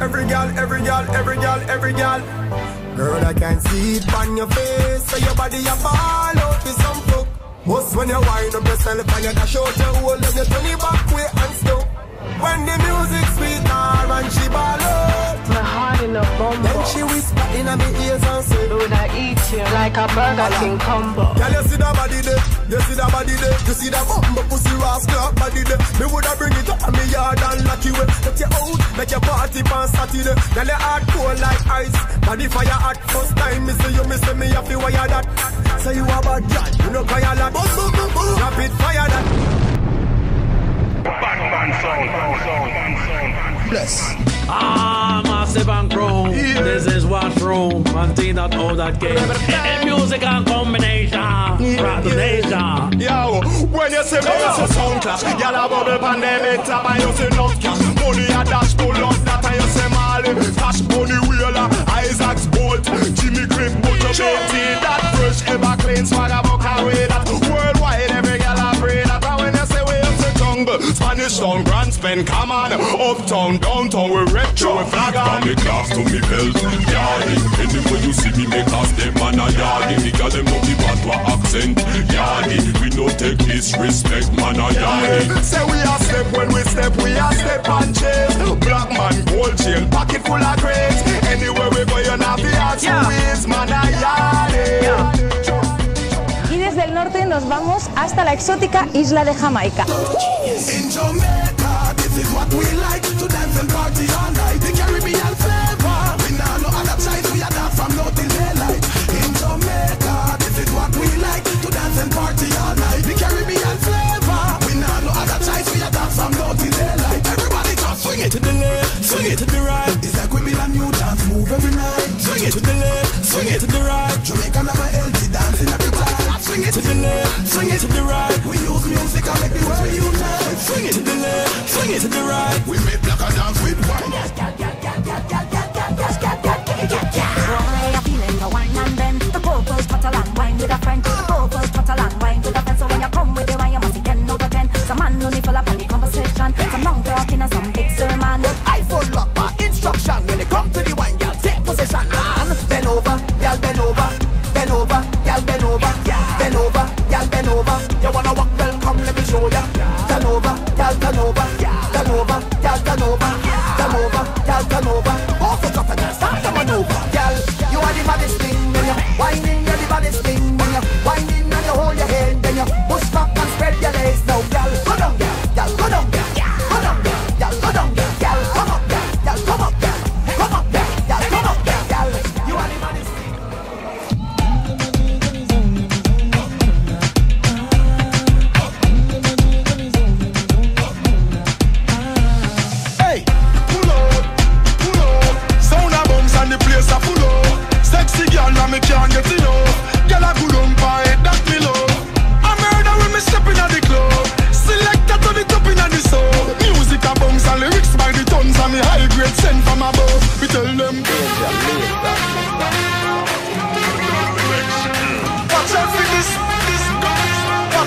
every gal, every gal, every gal. Girl, Girl, I can see it on your face, so your body a fall out with some fuck. Most when you wind up yourself and you dash out your hole and you turn it back way and stuff. When the music sweet her and she ball out. My heart in a bumble. Then she whisper in my ears and say, Would I eat you like a Burger King combo? Girl, you see that body there, you see that body there, you see that bumbo pussy rascal body there. Me woulda bring it up in me yard and lock you up. Let you out, make your party on Saturday. Girl, your heart cold like ice, body fire hot. First time me see you, me see me have to wire that. Say you a bad girl, you know cry a lot. Boom, boom, boom, boom. Rapid fire that. Bless. Ah, massive and crown. This is washroom. One thing that all that game. And music and combination. Rock the nation. Yo, when you say me, you say sound clash. Gyal a bubble pandemic top and you say not cash. Money Spend, come on. Uptown, downtown, we retro, we flag From on. me class to me belt, yardy. Anywhere you see me, make us them man a yardy. The girl them know bad accent, yardy. We no take disrespect, man a yardy. Say we a step when we step, we a step and chase. Black man, gold chain, pocket full of crates. Anywhere we go, you be hard to waste, man a yardy. Y desde el norte nos vamos hasta la exótica isla de Jamaica. This is what we like to dance and party all night. The Caribbean flavor, we now no other choice. We are dance from till daylight. In Jamaica, this is what we like to dance and party all night. The Caribbean flavor, we now no other choice. We are dance from till daylight. Everybody just swing it to the left, swing it to the right. It's like we build a new dance move every night. Swing it to the left, swing it to the right. Jamaican have a healthy dancing every time. Swing it to the left, swing it to the right. We use music and make the world unite. Swing it to the left, it to the right. We make black and dance with one. I full up my instruction when it come to the wine, girl. Take and bend over, girl, bend over, bend over, girl, bend over, bend over, girl, bend over. You wanna walk? Well, come let me show ya. Over, girl, over, turn over. Off the top start the maneuver,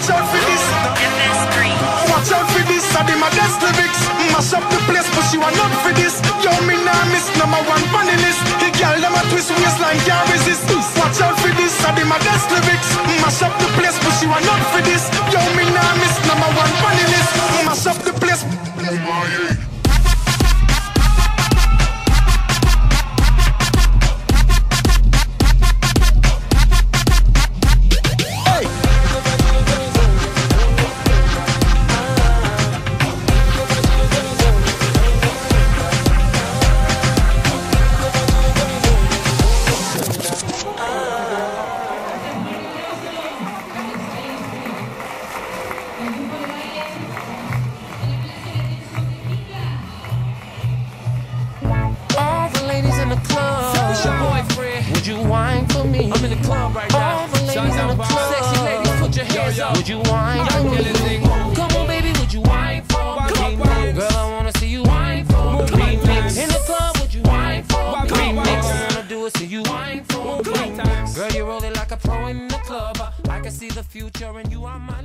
watch out for this. Watch out for this, I did my best lyrics. Mash up the place, but you are not for this. Yo, me nah miss number one Would you wine for me? kill this thing. Come on, baby, would you whine for me? Girl, I wanna see you whine for me. Remix. In the club, would you whine for me? Remix. I wanna do it, so you whine for me. Move like that. Girl, you roll it like a pro in the club. I can see the future, and you are my.